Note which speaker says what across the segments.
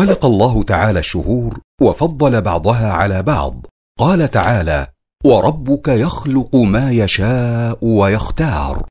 Speaker 1: خلق الله تعالى الشهور وفضل بعضها على بعض. قال تعالى وربك يخلق ما يشاء ويختار.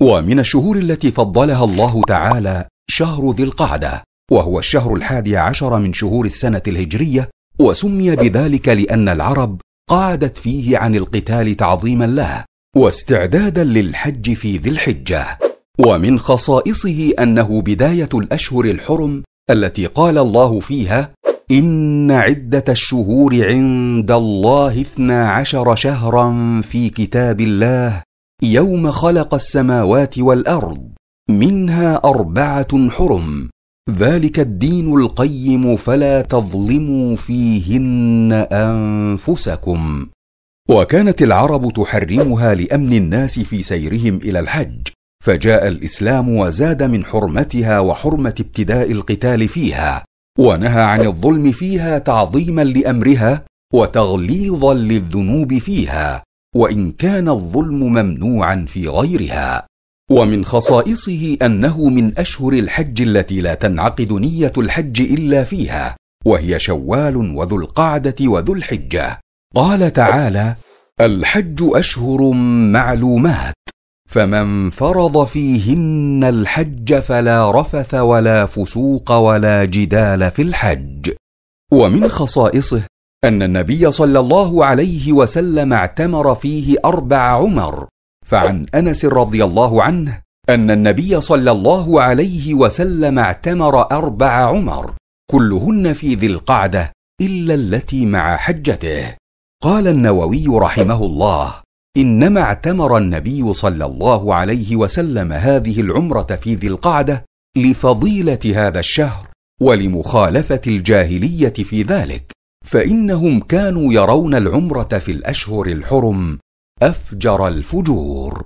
Speaker 1: ومن الشهور التي فضلها الله تعالى شهر ذي القعدة وهو الشهر الحادي عشر من شهور السنة الهجرية وسمي بذلك لأن العرب قعدت فيه عن القتال تعظيما له واستعدادا للحج في ذي الحجة. ومن خصائصه أنه بداية الأشهر الحرم التي قال الله فيها إن عدة الشهور عند الله اثنا عشر شهرا في كتاب الله يوم خلق السماوات والأرض منها أربعة حرم ذلك الدين القيم فلا تظلموا فيهن أنفسكم. وكانت العرب تحرمها لأمن الناس في سيرهم إلى الحج فجاء الإسلام وزاد من حرمتها وحرمة ابتداء القتال فيها ونهى عن الظلم فيها تعظيما لأمرها وتغليظا للذنوب فيها وإن كان الظلم ممنوعا في غيرها. ومن خصائصه أنه من أشهر الحج التي لا تنعقد نية الحج إلا فيها وهي شوال وذو القعدة وذو الحجة. قال تعالى الحج أشهر معلومات. فمن فرض فيهن الحج فلا رفث ولا فسوق ولا جدال في الحج. ومن خصائصه أن النبي صلى الله عليه وسلم اعتمر فيه أربع عمر. فعن أنس رضي الله عنه أن النبي صلى الله عليه وسلم اعتمر أربع عمر. كلهن في ذي القعدة إلا التي مع حجته. قال النووي رحمه الله إنما اعتمر النبي صلى الله عليه وسلم هذه العمرة في ذي القعدة لفضيلة هذا الشهر ولمخالفة الجاهلية في ذلك فإنهم كانوا يرون العمرة في الأشهر الحرم أفجر الفجور.